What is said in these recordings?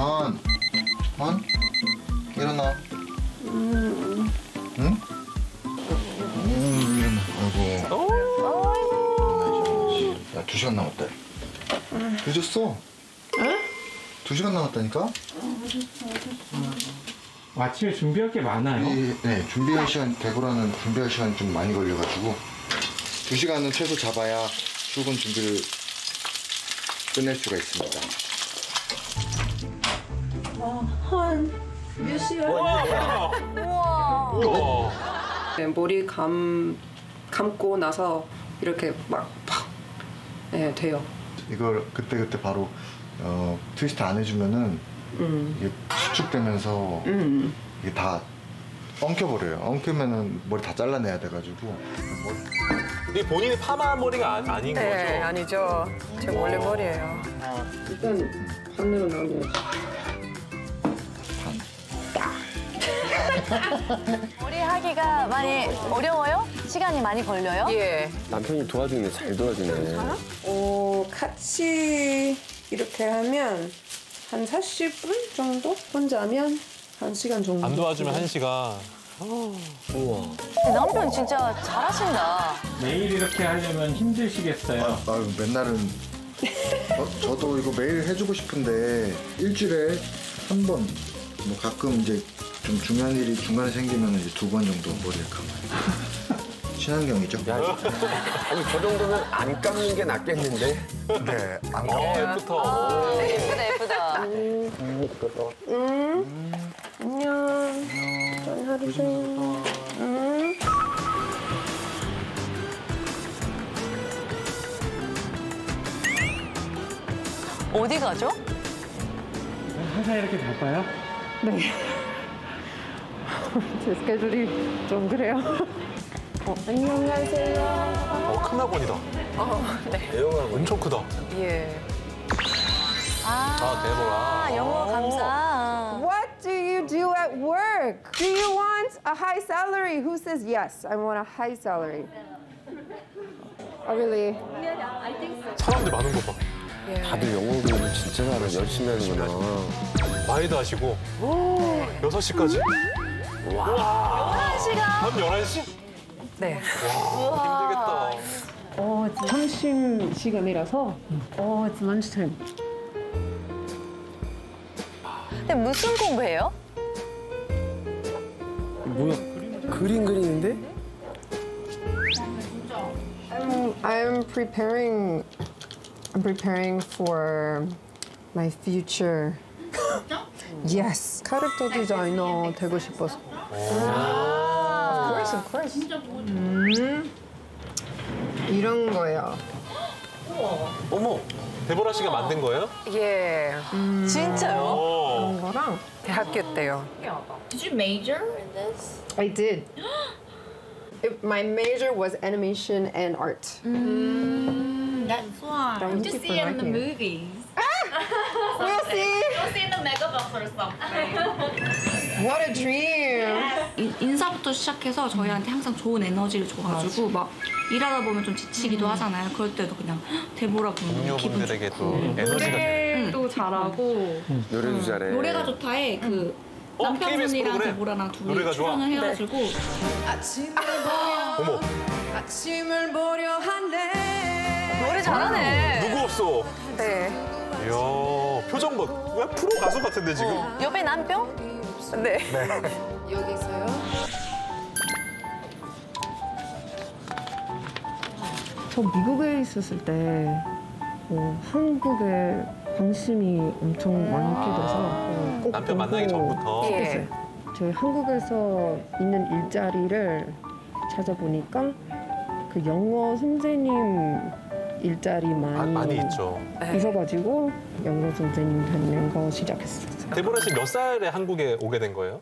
한, 한, 일어나. 응? 응, 일어나. 아이고. 야, 두 시간 남았다. 늦었어. 두 시간 남았다니까? 아침에 준비할 게 많아요. 이, 네, 준비할 시간, 대구라는 준비할 시간이 좀 많이 걸려가지고 두 시간은 최소 잡아야 출근 준비를 끝낼 수가 있습니다. 우와. 네, 머리 감 감고 나서 이렇게 막 팍 네, 돼요. 이걸 그때 그때 바로 어, 트위스트 안 해주면은 이게 수축되면서 음. 이게 다 엉켜버려요. 엉키면은 머리 다 잘라내야 돼가지고 이 본인이 파마한 머리가 아, 아닌 거죠? 네, 아니죠. 제 원래 머리예요. 일단 반으로 나누어요. 머리 하기가 많이 어려워요? 시간이 많이 걸려요? 예. 남편이 도와주네, 잘 도와주네. 어, 같이 이렇게 하면 한 40분 정도? 혼자 하면 한 시간 정도. 안 도와주면 한 시간. 우와. 남편 진짜 잘하신다. 매일 이렇게 하려면 힘드시겠어요. 아유 맨날은 어, 저도 이거 매일 해주고 싶은데 일주일에 한 번 뭐 가끔 이제 좀 중요한 일이 중간에 생기면 이제 두 번 정도 머리를 감아요. 친환경이죠? 야, 아니, 저 정도면 안 감는 게 낫겠는데? 네, 안 어, 감아요. After. 예쁘다, 예쁘다. 안녕. 잘 하루 종일. 음. 어디 가죠? 항상 이렇게 바빠요? 제 스케줄이 좀 그래요. 어, 안녕하세요. 어, 큰 학원이다. 대형하고. 엄청 크다. 예. 아, 아, 대보라. 영어 감사. What do you do at work? Do you want a high salary? Who says yes? I want a high salary. Oh, really? 사람들 많은 거 봐. 다들 영어 공부 진짜 잘해. 열심히 하는구나. 많이도 하시고. 6시까지? 한 시간. 밤 11시? 네. 힘들겠다. 어, 점심 시간이라서. 어, it's lunchtime. 근데 무슨 공부해요? 뭐야? 그림 그리는데? I'm, I'm preparing. I'm preparing for my future. Yes, 캐릭터 디자이너 되고 싶어서. Of course, of course. 음, 이런 거요. 어머, 데보라 씨가 만든 거예요? 예. 진짜요? 어. 이런 거랑 대학교 때요. Did you major in this? I did. It, my major was animation and art. That's why. Was Just different see it in the right here. movies. We'll see. You'll see in the megabox or something. What a dream. 인- 인사부터 시작해서 저희한테 항상 좋은 에너지를 줘가지고 막 일하다 보면 좀 지치기도 하잖아요. 그럴 때도 그냥 데보라 보면 기분 좋고 에너지가 노래도 잘하고 노래도 잘해. 노래가 좋다에 그 어, 남편분이랑 프로그램. 데보라랑 둘이. 출연을 해가지고 어머, 아침을 보려 하네. 노래 잘하네. 누구 없어? 네. 이야, 표정 봐. 왜 프로 가수 같은데 지금? 옆에 남편? 네. 여기 있어요. 저 미국에 있었을 때 어, 한국에 관심이 엄청 많게 돼서 어, 꼭 남편 만나기 보고 전부터. 예. 저희 한국에서 있는 일자리를 찾아보니까 그 영어 선생님 일자리 아, 많이, 많이 있죠. 있어가지고 영어 선생님 다니는 거 시작했어요. 데보라 씨 몇 살에 한국에 오게 된 거예요?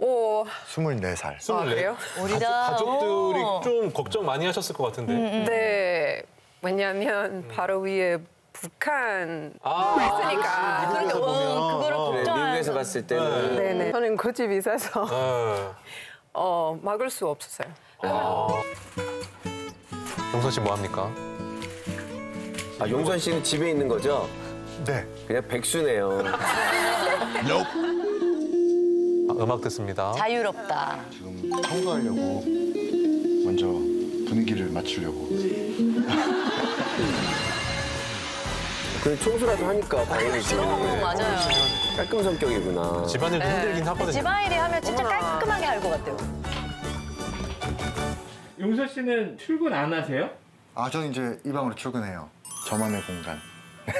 오, 24살. 아, 24? 그래요? 어리다. 가족들이 어. 좀 걱정 많이 하셨을 것 같은데. 네. 왜냐면 바로 위에 북한 아, 있으니까. 보면. 그거를 어. 그래, 미국에서 봤을 때는. 네 네. 저는 고집이 있어서 네. 어, 막을 수 없었어요. 아. 용선 씨 뭐 합니까? 아, 용선 씨는 집에 있는 거죠? 네. 그냥 백수네요. 아, 음악 듣습니다. 자유롭다. 지금 청소하려고 먼저 분위기를 맞추려고. 그 청소라도 하니까 다행이지. 어, 맞아요. 깔끔 성격이구나. 집안일 힘들긴 하거든요. 집안일이 하면 진짜 깔끔하게 할 것 같아요. 용서 씨는 출근 안 하세요? 아, 저는 이제 이 방으로 출근해요. 저만의 공간.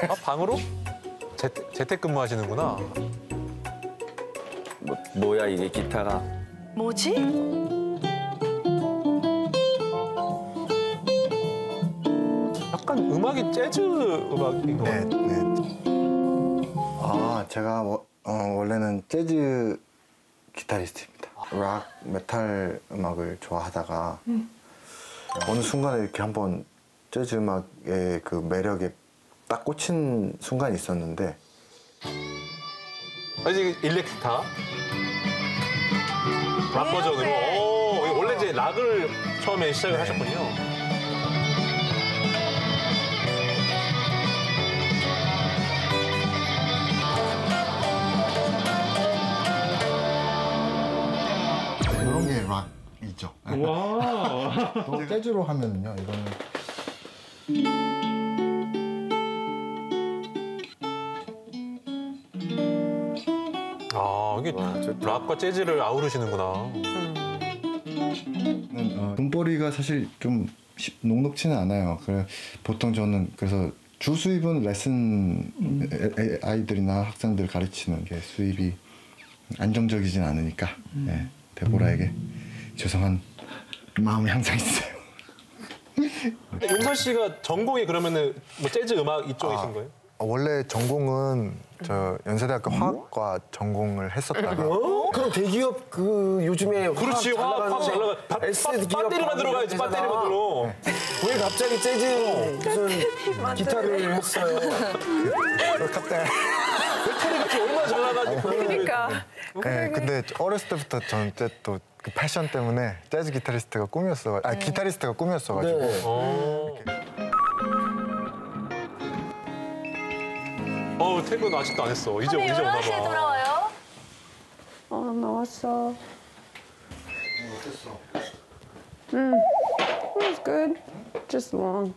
아, 방으로? 재택, 재택근무 하시는구나. 뭐, 뭐야 이게 기타가. 뭐지? 약간 음악이 재즈 음악인 것 네, 같아요. 네. 아, 제가 뭐, 어, 원래는 재즈 기타리스트입니다. 락, 메탈 음악을 좋아하다가 어느 순간에 이렇게 한번 재즈 음악의 그 매력에 딱 꽂힌 순간이 있었는데 아, 이제 일렉 기타. 락 버전으로. 오, 이거 원래 이제 락을 처음에 시작을 하셨군요. 이런 게 락이죠. 와. 또 재즈로 하면요, 이거는 아, 이게 락과 재즈를 아우르시는구나. 어, 돈벌이가 사실 좀 시- 녹록치는 않아요. 그래 보통 저는 그래서 주 수입은 레슨 애- 애- 아이들이나 학생들 가르치는 게 수입이 안정적이진 않으니까 예, 데보라에게 죄송한 마음이 항상 있어요. 용선 씨가 전공이 그러면은 뭐 재즈 음악 이쪽이신 아. 거예요? 어, 원래 전공은 저 연세대학교 화학과 전공을 했었다가 어? 그럼 대기업 그 요즘에 그렇지, 화학, 화학 잘 나가. 바- S 바- 기업 배터리 만 들어 가야지, 되잖아. 배터리 만 들어. 왜 갑자기 재즈 무슨 기타를 했어요? 배터리가 지금 얼마나 잘 나가지고. 그러니까. 네, 근데 어렸을 때부터 저는 또 그 패션 때문에 재즈 기타리스트가 꿈이었어. 아 기타리스트가 꿈이었어가지고 네. 어. 퇴근 아직도 안 했어. 이제, 이제 오나 11시에 봐. 돌아와요. 어, 나왔어. 어땠어? 음, it was good. Just long.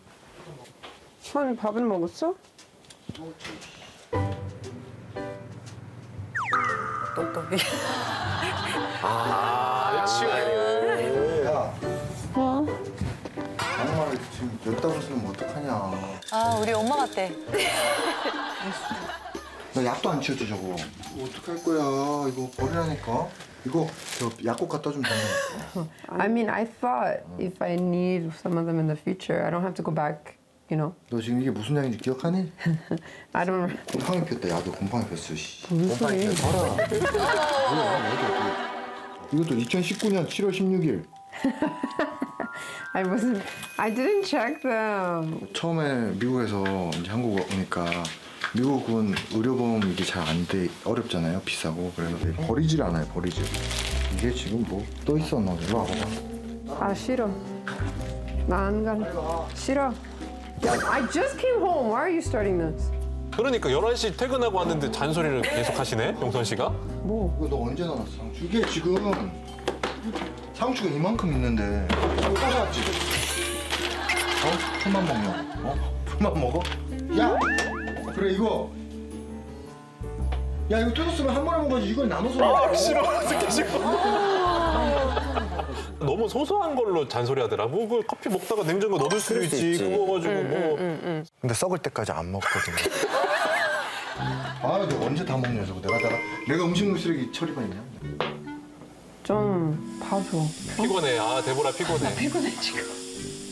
한 밥은 먹었어? 똑똑이. 아, 치우네. 야, 어? 정말 지금 여기다 쓰면 어떡하냐. 아, 우리 엄마 같대. 나 약도 안 치웠죠 저거. 어떡할 거야. 이거 버리라니까. 이거 저 약국 갖다 주면 되는 I mean, I thought if I need some of them in the future, I don't have to go back, you know. 너 지금 이게 무슨 약인지 기억하니? I don't. 곰팡이 폈다. 야도 곰팡이 폈어. 씨. 곰팡이? 폈어. 봐라. 이것도 2019년 7월 16일. I wasn't. I didn't check them. 처음에 미국에서 이제 한국 오니까 미국은 의료보험 이게 잘 안 돼 어렵잖아요 비싸고 그래서 버리질 않아요 버리질 이게 지금 뭐또 있어 너 일로 와봐봐 아 싫어. 나안 간. 싫어. I just came home. Why are you starting this? 그러니까 11시 퇴근하고 왔는데 잔소리를 계속 하시네, 용선 씨가? 뭐? 이거 너 언제 넣었어 상추 이게 지금 상추가 이만큼 있는데 이거 까져왔지 어? 풀만 먹냐 어? 풀만 먹어? 야 그래 이거 야 이거 뜯었으면 한 번에 먹어야지 이걸 나눠서 먹어 싫어, 듣기 싫어. 너무 소소한 걸로 잔소리 하더라. 뭐, 그 커피 먹다가 냉장고 넣을 수도 있지. 있지. 그거 가지고 뭐. 근데 썩을 때까지 안 먹거든요. 아, 너 언제 다 먹냐 저거. 내가 다 내가 음식물 쓰레기 처리반 있냐? 좀 봐줘. 피곤해. 아, 데보라 피곤해.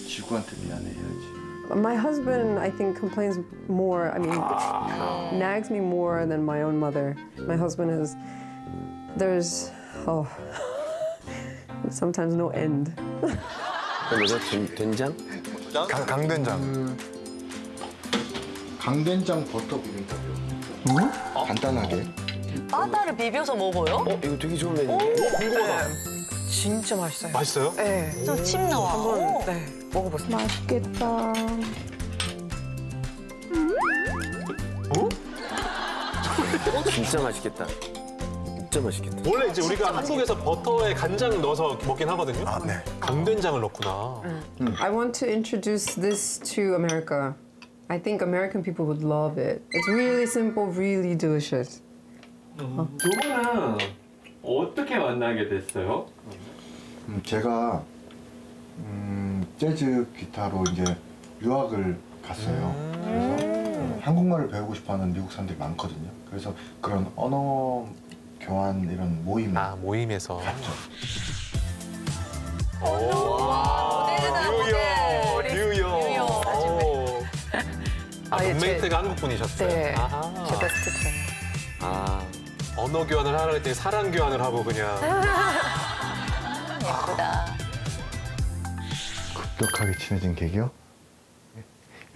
지구한테 미안해 해야지. My husband, I think, complains more. I mean, nags me more than my own mother. My husband is. There's. Oh. Sometimes no end. 뭐죠? 된, 된장? 강, 강된장. 강된장 버터 비빔밥. 응? 간단하게. 바다를 비벼서 먹어요? 어, 이거 되게 좋은 메뉴인데? 궁금하다. 진짜 맛있어요. 맛있어요? 네. 좀침 나와. 한번 네, 먹어보세요. 맛있겠다. 어? 진짜 맛있겠다. 진짜 맛있겠다. 원래 이제 우리가 한국에서 버터에 간장 넣어서 먹긴 하거든요. 아, 네. 강된장을 넣구나. I want to introduce this to America. I think American people would love it. It's really simple, really delicious. 두 분은 어떻게 만나게 됐어요? 음, 제가 음, 재즈 기타로 이제 유학을 갔어요. 그래서 음, 한국말을 배우고 싶어하는 미국 사람들이 많거든요. 그래서 그런 언어 교환 이런 모임 아 모임에서. 갔죠. 모델이다, 모델. 뉴욕. 뉴욕. 오. 아, 아, 예, 룸메이트가 한국 분이셨어요. 네. 아하. 제 best friend. 아 언어 교환을 하라 했더니 사랑 교환을 하고 그냥. 예쁘다. 급격하게 친해진 계기요?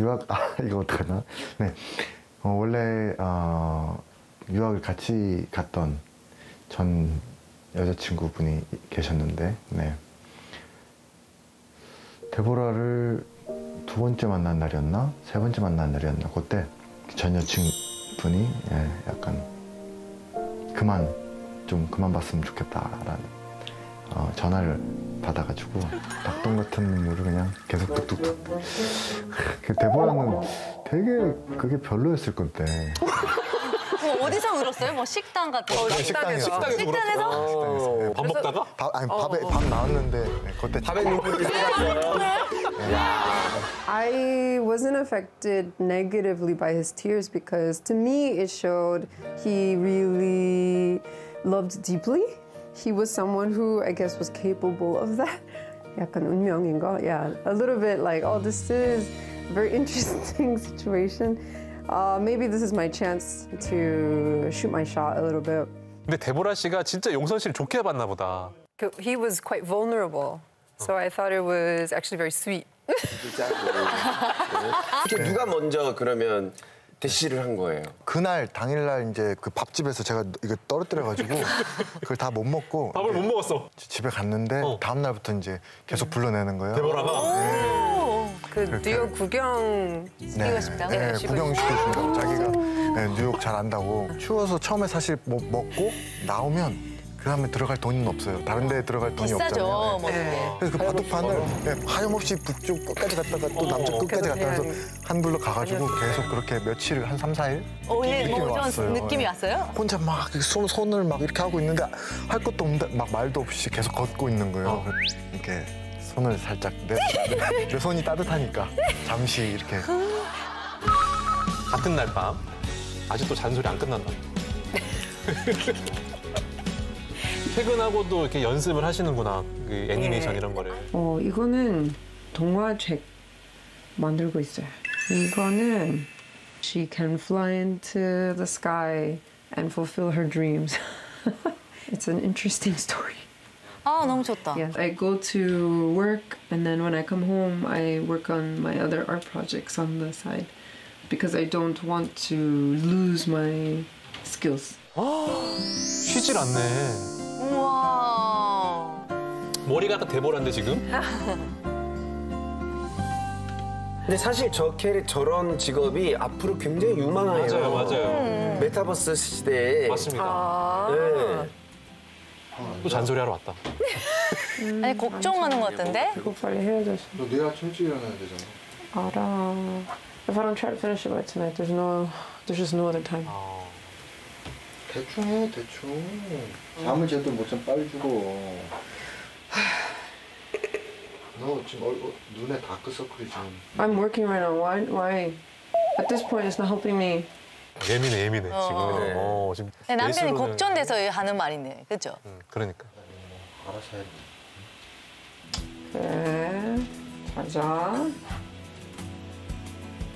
유학 아 이거 어떡하나? 네 어, 원래 어, 유학을 같이 갔던 전 여자친구분이 계셨는데 네 데보라를 두 번째 만난 날이었나 세 번째 만난 날이었나 그때 전 여친분이 예, 약간 그만 좀 그만 봤으면 좋겠다라는 어, 전화를 받아가지고 닭똥 같은 눈물을 그냥 계속 뚝뚝뚝. 그 데보라는 되게 그게 별로였을 건데. 뭐 어디서 울었어요? 뭐 식당 같은 거? 식당에서. 식당에서 식당에서? 울었어. 밥 먹다가? 밥, 아니 밥에 밥 나왔는데 네, 그때 밥에 눈물이. I wasn't affected negatively by his tears because to me it showed he really loved deeply. He was someone who I guess was capable of that. 약간 운명인가? Yeah, a little bit like, oh, this is a very interesting situation. Uh, maybe this is my chance to shoot my shot a little bit. 근데 데보라 씨가 진짜 용선 씨를 좋게 봤나 보다. He was quite vulnerable, so I thought it was actually very sweet. 이렇게 누가 먼저 그러면 대시를 한 거예요? 그날 당일날 이제 그 밥집에서 제가 이거 떨어뜨려가지고 그걸 다 못 먹고 밥을 못 먹었어. 집에 갔는데 어. 다음 날부터 이제 계속 불러내는 거예요. 데보라가. 그 뉴욕 구경 네, 싶다고? 네, 시키고. 구경시켜준다고 자기가 네, 뉴욕 잘 안다고. 추워서 처음에 사실 뭐 먹고 나오면 그 다음에 들어갈 돈은 없어요. 다른 데에 들어갈 돈이 비싸죠, 없잖아요. 뭐 네. 그래서 그 바둑판을 네, 하염없이 북쪽 끝까지 갔다가 또 남쪽 끝까지 갔다 와서 한 불로 가가지고 계속 그렇게 며칠을 한 3, 4일? 어, 예, 느낌이 뭐 왔어요. 좀 느낌이 네. 왔어요? 혼자 막 손, 손을 막 이렇게 하고 있는데 할 것도 없는데 막 말도 없이 계속 걷고 있는 거예요. 이렇게 손을 살짝 내, 내, 내 손이 따뜻하니까 잠시 이렇게 같은 날 밤. 아직도 잔소리 안 끝났나. 퇴근하고도 이렇게 연습을 하시는구나. 그 애니메이션 이런 거를. 어, 이거는 동화책 만들고 있어요. 이거는 She can fly into the sky and fulfill her dreams. It's an interesting story. 아, 너무 좋다. Yes, I go to work and then when I come home, I work on my other art projects on the side because I don't want to lose my skills. 쉬질 않네. 우와. 머리가 약간 데보라인데 지금? 근데 사실 저 캐릭 저런 직업이 앞으로 굉장히 유망해요. 맞아요, 맞아요. 메타버스 시대에. 맞습니다. 네. 또 잔소리 하러 왔다. 아니, 걱정하는 것 같은데? 이거 빨리 헤어져서. 너 내일 아침 일찍 일어나야 되잖아 알아. If I don't try to finish it by tonight, there's no, there's just no other time. 대충 해 대충 잠을 제대로 못자면 빨리 죽어 너 지금 얼, 어, 눈에 다크서클이 지금 I'm working right now. Why? Why? At this point, it's not helping me. 예민해, 예민해, 지금. 어. 어, 지금 네, 남편이 예술로는- 걱정돼서 하는 말이네. 그죠? 음, 그러니까. 알아서 해 그래. 자자.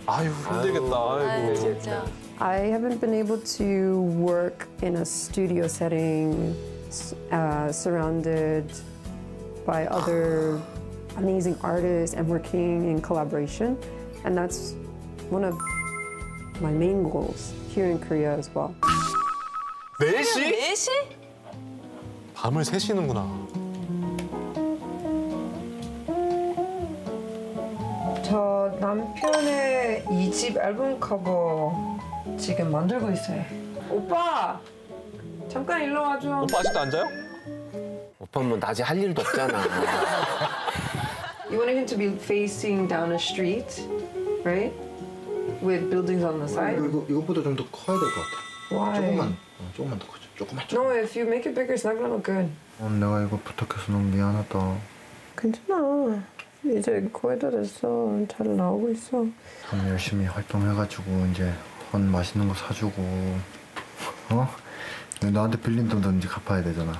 아유, 힘들겠다. 아유, 아이고. 진짜. I haven't been able to work in a studio setting s- uh, surrounded by other amazing artists and working in collaboration. And that's one of my main goals here in Korea as well. 4시? 4시? 밤을 새시는구나. 저 남편의 이 집 앨범 커버 지금 만들고 있어요. 오빠! 잠깐 일로 와줘. 오빠 아직도 앉아요? 오빠 뭐 낮에 할 일도 없잖아. You want him to be facing down a street, right? With buildings on the side? 이거 이것보다 좀 더 커야 될 것 같아. Why? 조금만, 어, 조금만 더 커져. 조금만. No, if you make it bigger, it's not gonna look good. 어, 내가 이거 부탁해서 너무 미안하다. 괜찮아. 이제 거의 다 됐어. 잘 나오고 있어. 형 열심히 활동해가지고 이제 헌 맛있는 거 사주고 어? 나한테 빌린 돈도 이제 갚아야 되잖아.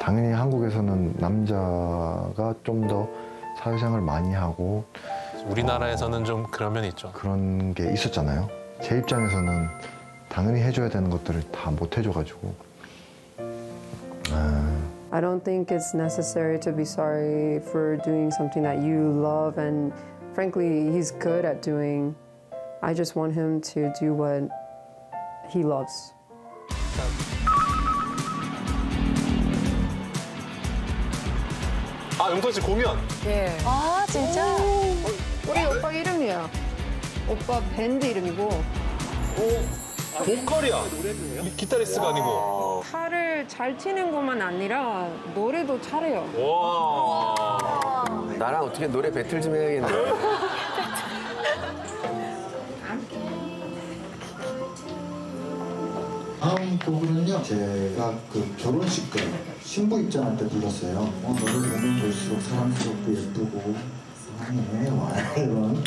당연히 한국에서는 남자가 좀 더 사회생활 많이 하고 우리나라에서는 좀 그런 면이 있죠. 그런 게 있었잖아요. 제 입장에서는 당연히 해줘야 되는 것들을 다 못 해줘가지고 아, I don't think it's necessary to be sorry for doing something that you love and frankly he's good at doing. I just want him to do what he loves. 아 용선 씨 공연. 예. 아, 진짜? 우리 오빠 이름이야. 오빠 밴드 이름이고 보컬이야. 기타리스트가 아니고. 칼을 잘 치는 것만 아니라 노래도 잘해요. 와. 나랑 어떻게 노래 배틀 좀 해야겠네. 다음 곡은요 제가 그 결혼식 때 신부 입장할 때 불렀어요 어, 너를 보면 볼수록 사랑스럽고 예쁘고 사랑해 와 이런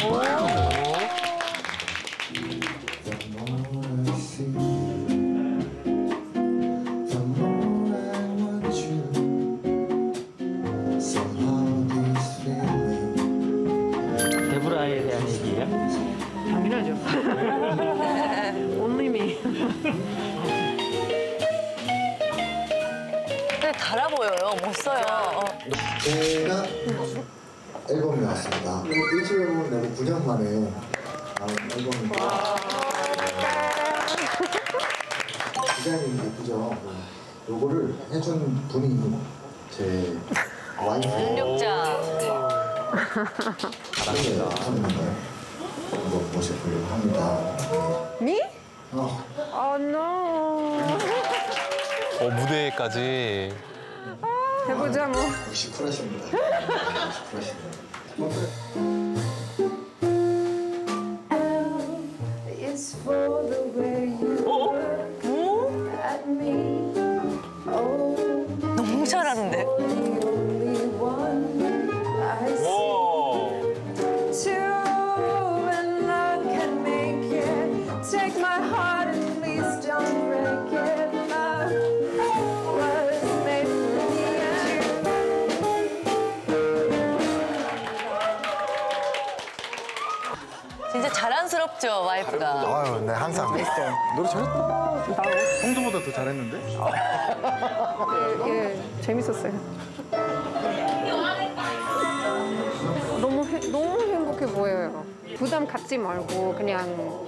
데브라에 대한 얘기예요? 당연하죠. Only me. 달아 보여요. 멋져요. 어. 제가 앨범이 왔습니다. 그리고 일집 앨범 내고 9년 만에 나온 앨범입니다. 디자인이 예쁘죠? 요거를 해준 분이 제 와이프. 능력자. 잘합니다. 한번 모셔보려고 합니다. Me? 어, Oh no. 어 무대까지. 해보자 뭐. 역시 쿨하십니다. 역시 쿨하십니다. Oh, 너무 잘하는데. 자랑스럽죠, 와이프가. 아유, 네, 항상. 노래 잘했다. 평소보다 더 잘했는데? 예, 재밌었어요. 너무 해- 너무 행복해 보여요. 부담 갖지 말고 그냥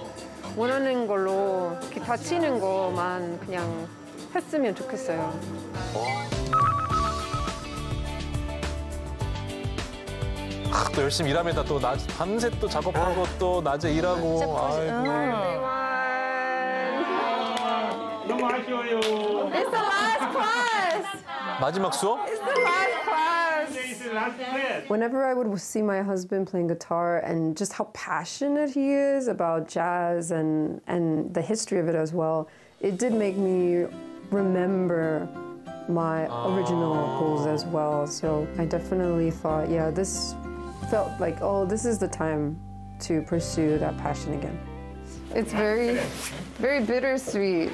원하는 걸로 기타 치는 것만 그냥 했으면 좋겠어요. 아, 또 열심히 일하면다 또 낮, 밤새 또 작업하고 또 낮에 일하고. 진짜 멋있- 아이고. 응. 너무 아쉬워요. It's the last class. 마지막 수업? It's the last class. It's the last class. Whenever I would see my husband playing guitar and just how passionate he is about jazz and, and the history of it as well, it did make me remember my original goals as well. So I definitely thought, yeah, this felt like, oh, this is the time to pursue that passion again. It's very, very bittersweet.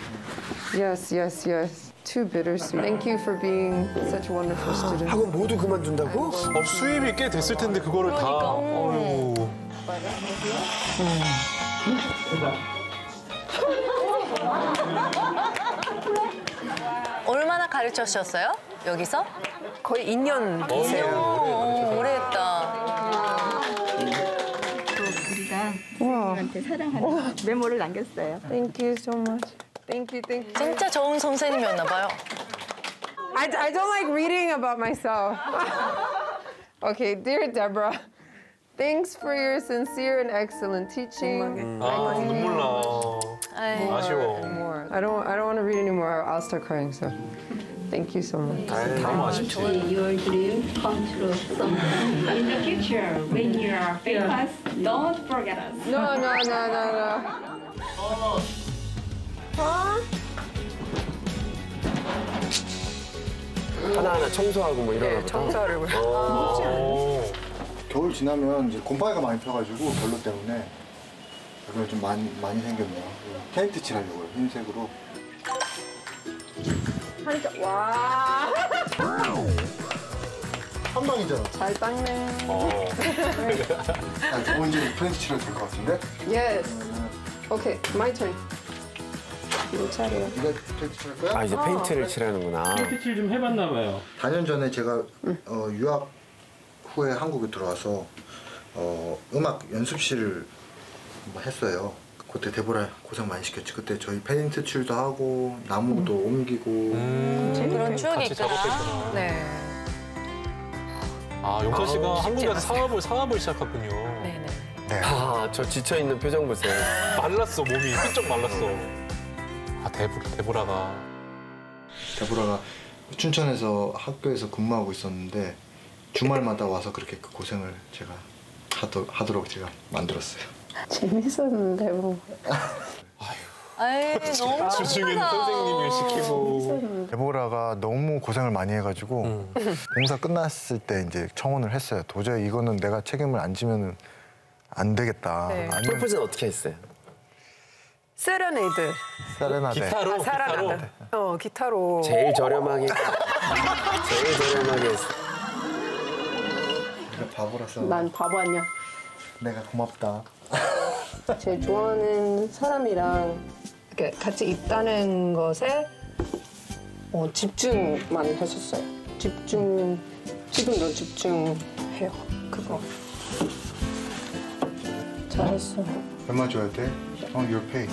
Yes, yes, yes. Too bittersweet. Thank you for being such a wonderful student. 학원 모두 그만둔다고? 어, 수입이 꽤 됐을 텐데 그거를 다. 그러니까, 음. 어휴. 얼마나 가르쳤었어요? 여기서? 거의 2년 오, 오래 했다. 선생님한테 사랑하는 메모를 남겼어요. Thank you so much. Thank you, thank you. 진짜 좋은 선생님이었나 봐요. I, I don't like reading about myself. okay, dear Deborah, thanks for your sincere and excellent teaching. 아 눈물 나. 아쉬워. More. I don't. I don't want to read anymore. I'll start crying. So, thank you so much. 너무 아쉽지. Your dream come true someday. In the future, when you are famous, don't forget us. No, no, no, no, no. Huh? 하나하나 청소하고 뭐 이런 거. 청소를 어. 겨울 지나면 이제 곰팡이가 많이 펴가지고 별로 때문에 여기가 좀 많이 많이 생겼네요. 페인트 칠하려고요. 흰색으로. 와. 한 방이잖아. 잘 닦네. 어. 아, 저거 이제 페인트 칠해도 될것 같은데? Yes. Okay, my turn. 내 차례야. 네가 페인트 칠할 거야? 아 이제 페인트를 칠하는구나. 칠좀 해봤나 봐요. 4년 전에 제가 어, 유학 후에 한국에 들어와서 어, 음악 연습실을 했어요. 그때 데보라 고생 많이 시켰지. 그때 저희 페인트 칠도 하고 나무도 옮기고 그런 추억이 같이 있구나. 작업했구나. 네. 아 용서 씨가 아우, 한국에 쉽지 와서 사업을 사업을 시작했군요. 네네. 네. 아, 저 지쳐 있는 표정 보세요. 말랐어 몸이 삐쩍 말랐어. 아 데보라 데보라가 데보라가 춘천에서 학교에서 근무하고 있었는데 주말마다 와서 그렇게 그 고생을 제가 하도, 하도록 제가 만들었어요. 재밌었는데 뭐. 아이 너무 주중에는 선생님이 시키고. 데보라가 너무 고생을 많이 해가지고 공사 끝났을 때 이제 청혼을 했어요. 도저히 이거는 내가 책임을 안 지면 안 되겠다. 네. 아니면 프로포즈는 어떻게 했어요? 세레네이드. 세레나데. 기타로 아, 기타로. 어, 기타로. 제일 저렴하게. 제일 저렴하게 했어. 내가 바보라서 난 바보 아니야. 내가 고맙다. 제일 좋아하는 사람이랑 이렇게 같이 있다는 것에 어, 집중만 했었어요. 집중, 지금도 집중해요. 그거. 잘했어. 얼마 줘야 돼? 어, your pay.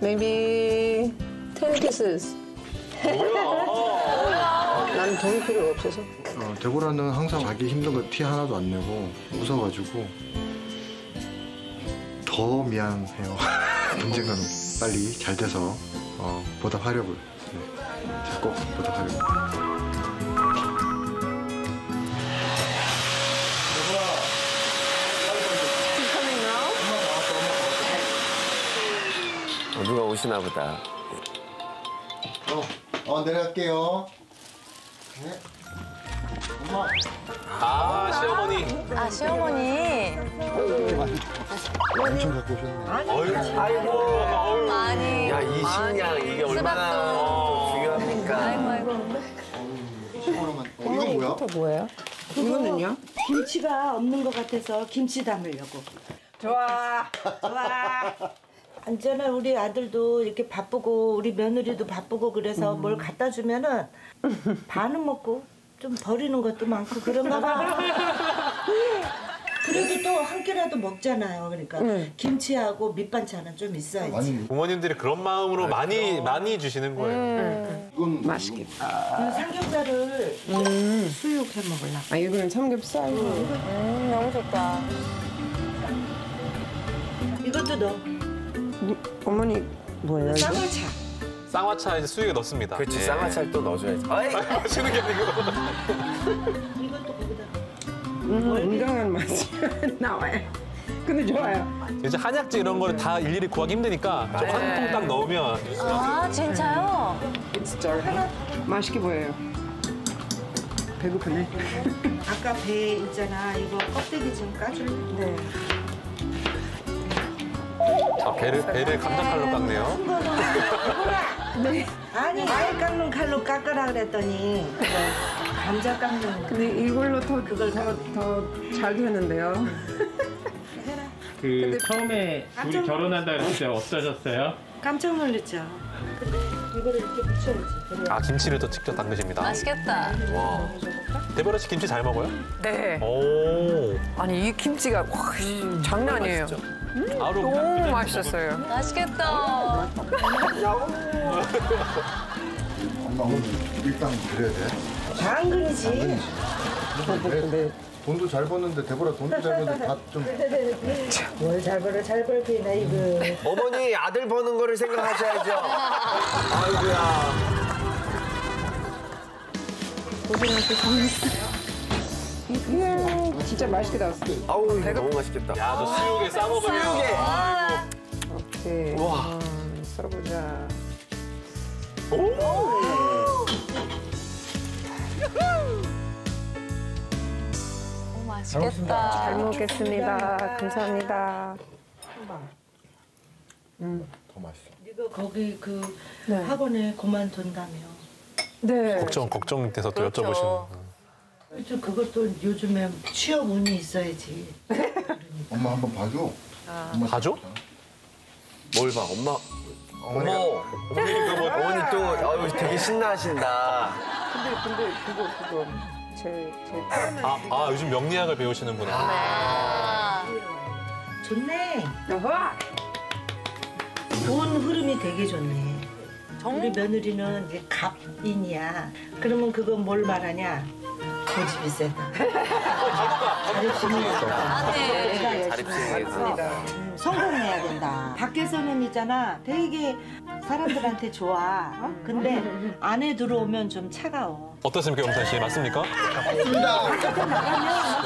Maybe 10 kisses. 난돈 필요 없어서. 어, 데보라는 항상 자기 힘든 거 티 하나도 안 내고 웃어가지고 더 미안해요. 언젠가는 빨리 잘 돼서 어, 보답하려고요. 네. 꼭 보답하려고. 어, 누가 오시나 보다. 어, 어 내려갈게요. 네. 엄마. 아 시어머니. 아 시어머니 엄청 갖고 오셨네. 아이고. 어유. 많이. 야, 이 식량 이게 얼마나 또 중요합니까? 아이고 아이고. 어, 이건 뭐야? 또 뭐예요? 이거는요? 김치가 없는 것 같아서 김치 담으려고. 좋아. 좋아. 안전에 우리 아들도 이렇게 바쁘고 우리 며느리도 바쁘고 그래서 뭘 갖다 주면은 반은 먹고 좀 버리는 것도 많고 그런가 봐. 그래도 또 한 끼라도 먹잖아요. 그러니까 김치하고 밑반찬은 좀 있어야지. 아니 부모님들이 그런 마음으로 많이 많이 주시는 거예요. 이건 맛있겠다. 그 삼겹살을 수육해 먹으려고. 아, 이거는 삼겹살. 음 너무 좋다. 이것도 넣어. 어머니, 뭐예요, 이거? 쌍화차. 쌍화차 이제 수육에 넣습니다. 그렇지, 예. 쌍화차를 또 넣어줘야지. 어이! 하시는 게 아니고. 이것도 거기다. 음, 건강한 맛이 나와요. 근데 좋아요. 이제 한약재 이런 거를 다 일일이 구하기 힘드니까 저한통 딱 넣으면 아 진짜요? It's starving. 맛있게 보여요. 배고프네. 아까 배 있잖아. 이거 껍데기 좀 까줄래? 네. 자, 배를 배를 감자칼로 깎네요. 네. 아니 알 깎는 칼로 깎으라 그랬더니 감자 깎는 근데 이걸로 더 그걸 더더잘 되는데요. 그 처음에 둘이 결혼한다 그랬을 때 어떠셨어요? 깜짝 놀랐죠. 근데 이거를 이렇게 붙여야지. 아 김치를 또 직접 담그십니다. 맛있겠다. 와. 대보라 씨 김치 잘 먹어요? 네. 오. 아니, 이 김치가 와, 장난 아니에요. 바로 너무 맛있었어요. 맛있겠다. 엄마 오늘 일당 드려야 돼? 장근이지. 네. 돈도 잘 버는데 데보라 돈도 잘 버는데 다좀 뭘 잘 벌어 잘 벌기 나 이거. 어머니 아들 버는 거를 생각하셔야죠. 아이고야. 이 야, 진짜 맛있게 나왔어. 아우 이거 너무 맛있겠다. 야, 너 수육에 싸먹으면. 수육에. 오케이. 우와. 음, 썰어보자. 오, 맛있겠다. 잘 먹겠습니다. 감사합니다. 더 맛있어. 이거 거기 그 네. 학원에 그만둔다며. 네. 걱정, 걱정돼서 또 그렇죠. 여쭤보시는. 그렇죠. 그것도 요즘에 취업 운이 있어야지. 엄마 한번 봐줘. 엄마 봐줘? 뭘 봐, 엄마. 어머, 어머니 그거 어머니 또 아유 되게 신나하신다. 근데 근데 그거 그거 제 제 아, 아, 요즘 명리학을 배우시는구나. 아, 좋네. 여봐. 돈 흐름이 되게 좋네. 우리 며느리는 이제 갑인이야. 그러면 그거 뭘 말하냐? 고집이 세다. 자립심이 있다. 네. 자립심이 음, 성공해야 된다. 밖에서는 있잖아. 되게 사람들한테 좋아. 어? 근데 안에 들어오면 좀 차가워. 어떻습니까, 영찬 씨? 맞습니까?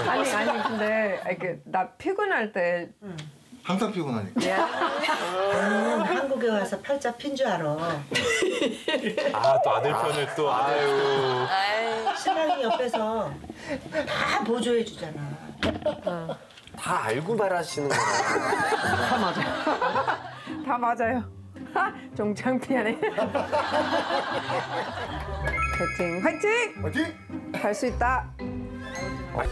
아니 아니 근데 이렇게 나 피곤할 때 항상 피곤하니까. 너는 한국에 와서 팔자 핀 줄 알아. 아, 또 아들 편을 또, 아유. 아이, 신랑이 옆에서 다 보조해 주잖아. 다 알고 말하시는 거야. 다 맞아요. 다 맞아요. 종장 피하네. 화이팅 화이팅! 화이팅! 할 수 있다. 어,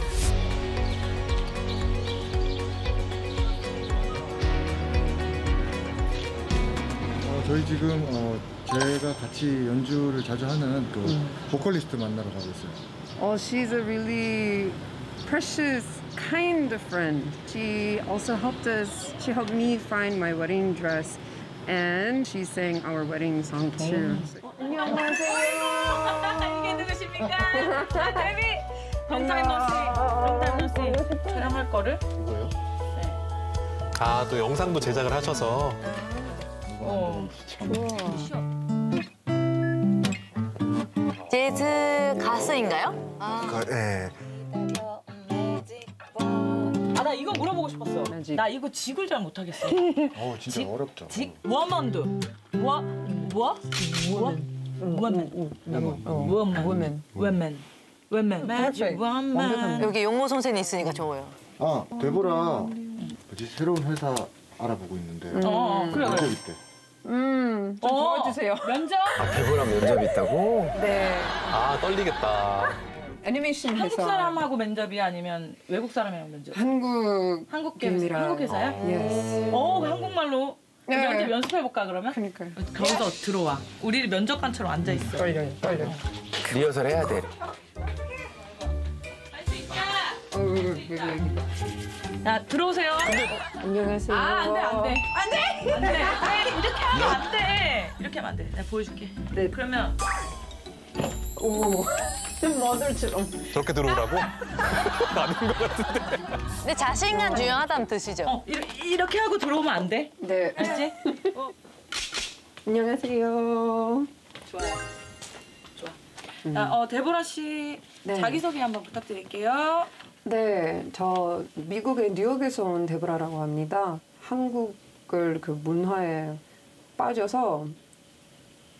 저희 지금 어, 제가 같이 연주를 자주 하는 그 보컬리스트 만나러 가고 있어요. Oh, she's a really precious, kind friend. She also helped us. She helped me find my wedding dress, and she sang our wedding song too. 안녕하세요. 이게 누구십니까? 아, 데비! Long time no see. Long time no see. 촬영할 거를? 이거요? 아, 또 영상도 제작을 하셔서. 어. 재즈 가수인가요? 아, 그, 예. 아, 나 이거 물어보고 싶었어. 나 이거 직을 잘 못하겠어. 어 진짜 직- 어렵죠. 직, 워먼드. 워, 워? 워먼. 워먼. 워먼. 워먼. 워먼. 매직 워먼. 여기 용모 선생님 있으니까 좋아요. 아 데보라 뭐지 새로운 회사 알아보고 있는데 어, 그래, 면접 그래. 음, 좀 어, 도와주세요. 면접? 아, 대보람 면접 있다고? 네. 아, 떨리겠다. 애니메이션 한국 사람하고 면접이 아니면 외국 사람이랑 면접? 한국 한국 계 입니다. 한국 회사야? Yes. 어, 그 한국말로 네. 우리한테 연습해 볼까 그러면? 그러니까요. 거기서 들어와. 우리 면접관처럼 앉아 있어. 떨려요, 떨려. 리허설 해야 돼. 어, 여기. 야 들어오세요. 안녕하세요. 아 안돼 안 돼 안 돼 안 돼 이렇게 하면 안 돼 이렇게 하면 안 돼. 내가 보여줄게. 네. 그러면 오, 머들처럼. 저렇게 들어오라고? 아닌 것 같은데. 근데 자신감 중요하다는 뜻이죠. 어 이 렇게, 이렇게 하고 들어오면 안 돼. 네. 알지? 안녕하세요. 좋아요. 좋아. 자, 어 데보라 씨 네. 자기 소개 한번 부탁드릴게요. 네, 저 미국의 뉴욕에서 온 데브라라고 합니다. 한국을 그 문화에 빠져서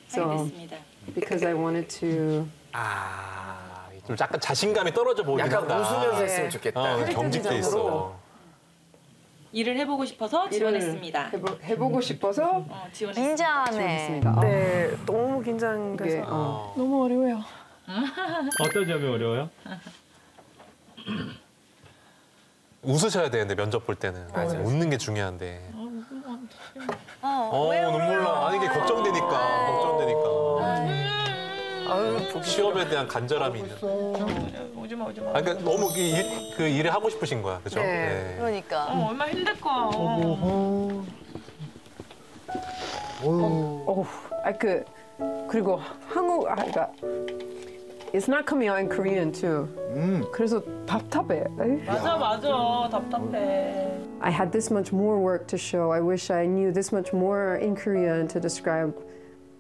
so 알겠습니다. because I wanted to 아, 좀 약간 자신감이 떨어져 보이긴 약간 한다. 웃으면서 네. 했으면 좋겠다. 어, 경직돼 있어. 일을 해보고 싶어서 지원했습니다. 해보, 해보고 싶어서 어, 지원했습니다. 긴장하네. 지원했습니다. 네, 너무 긴장돼서 어. 너무 어려워요. 어떤 점이 어려워요? 웃으셔야 되는데 면접 볼 때는 맞아요. 웃는 게 중요한데. 어, 어왜 눈물 나. 아니 이게 걱정되니까 걱정되니까. 아유, 보기 취업에 대한 간절함이 있는. 오지마 오지마. 아 그러니까 너무 그, 일, 그 일을 하고 싶으신 거야, 그죠? 네. 그러니까. 어, 얼마나 힘들까. 어휴. 어우, 아, 그 그리고 한국 아, 그러니까 It's not coming out in Korean too. 그래서 답답해. 맞아 맞아 답답해. I had this much more work to show. I wish I knew this much more in Korean to describe.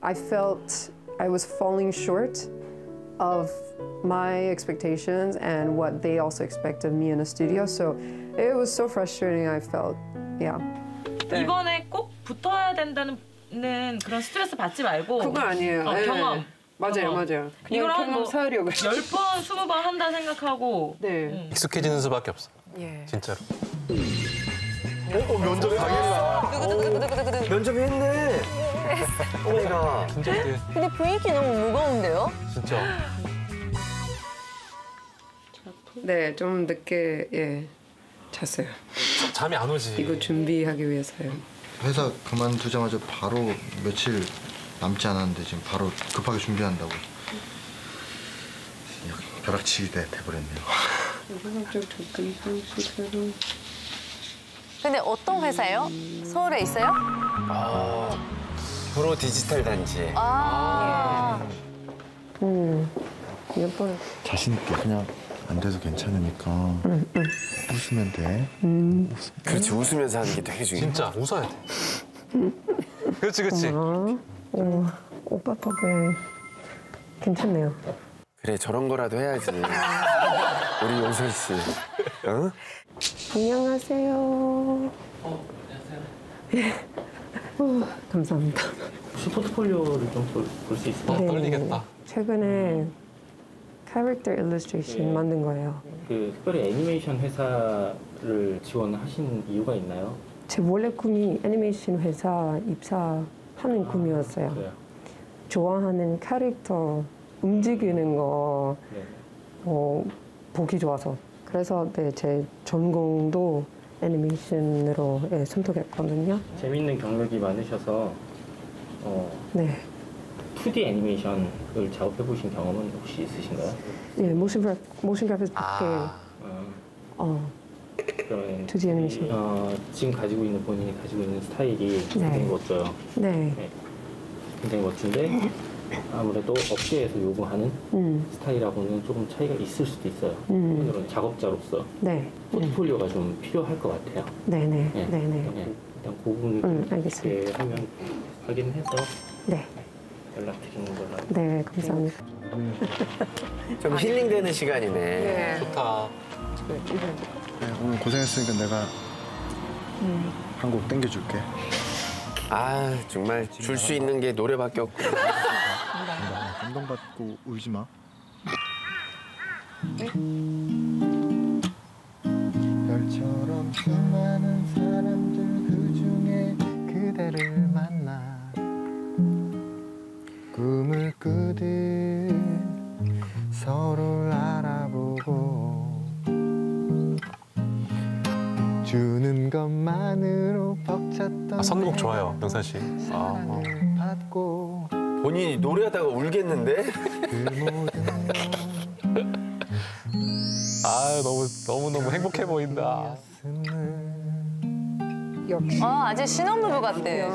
I felt I was falling short of my expectations and what they also expect of me in a studio. So it was so frustrating. I felt, yeah. 이번에 꼭 붙어야 된다는 그런 스트레스 받지 말고 그건 아니에요. 어, 예. 경험. 맞아요, 어. 맞아요. 그냥 이걸 한뭐 사으려고 번, 20번 한다 생각하고 네. 음. 익숙해지는 수밖에 없어. 예. 진짜로. 어, 어 면접 당했나. 면접했네. 오메가. 긴장돼. 근데 분위기 너무 무거운데요? 진짜. 네, 좀 늦게 예 잤어요. 잠이 안 오지. 이거 준비하기 위해서요. 회사 그만두자마자 바로 며칠 남지 않았는데 지금 바로 급하게 준비한다고 벼락치기 돼 돼버렸네요. 근데 어떤 회사예요? 서울에 있어요? 아, 프로 디지털 단지. 아. 음, 예뻐요. 자신 있게 그냥 안 돼도 괜찮으니까 웃으면 돼. 그렇지, 웃으면서 하는 게 되게 중요해. 진짜 웃어야 돼. 그렇지, 그렇지. 어, 어, 오빠 덕에 괜찮네요. 그래, 저런 거라도 해야지. 우리 용선 씨. 어? 안녕하세요. 어, 안녕하세요. 어, 감사합니다. 혹시 포트폴리오를 좀 볼 수 있을까요? 네. 최근에 캐릭터 일러스트레이션 만든 거예요. 그 특별히 애니메이션 회사를 지원하신 이유가 있나요? 제 원래 꿈이 애니메이션 회사 입사 하는 꿈이었어요. 그래요? 좋아하는 캐릭터 움직이는 거 네. 어, 보기 좋아서 그래서 네, 제 전공도 애니메이션으로 예, 선택했거든요. 재밌는 경력이 많으셔서 어, 네, 2D 애니메이션을 작업해 보신 경험은 혹시 있으신가요? 예, 모션 그래프, 모션 그래피스 밖에 어, 어, 그러면 2D 애니메이션. 어, 지금 가지고 있는 본인이 가지고 있는 스타일이 굉장히 멋져요. 네, 굉장히 멋진데 아무래도 업계에서 요구하는 음, 스타일하고는 조금 차이가 있을 수도 있어요. 음. 오늘은 작업자로서 네, 포트폴리오가 좀 필요할 것 같아요. 네, 네, 예, 네, 네, 예, 일단 그 부분을 음, 좀 알겠습니다. 이렇게 하면 확인해서 네, 연락드리는 걸로. 네, 감사합니다. 좀 힐링되는 시간이네. 좋다. 네, 오늘 고생했으니까 내가 음. 한곡 땡겨줄게. 아, 정말 줄 수 있는 게 노래밖에 없고. 감동받고 울지 마. 별처럼 수많은 사람들 명산 씨. 아, 어. 받고 본인이 노래하다가 울겠는데? 아, 너무 너무 너무 행복해 보인다. 역시. 아, 아직 신혼부부 같대.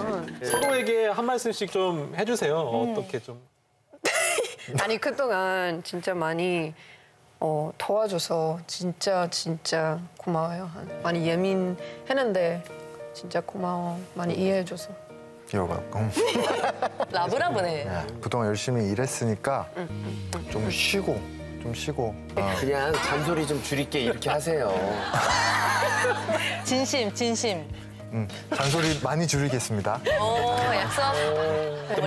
서로에게 한 말씀씩 좀 해주세요. 어떻게 좀. 아니 그동안 진짜 많이 어, 도와줘서 진짜 진짜 고마워요. 많이 예민했는데 진짜 고마워. 많이 이해해줘서. You're welcome. 라브라브네. 그동안 열심히 일했으니까 좀 쉬고 좀 쉬고 아, 그냥 잔소리 좀 줄일게 이렇게 하세요. 진심, 진심. 음, 잔소리 많이 줄이겠습니다. 오, 약속.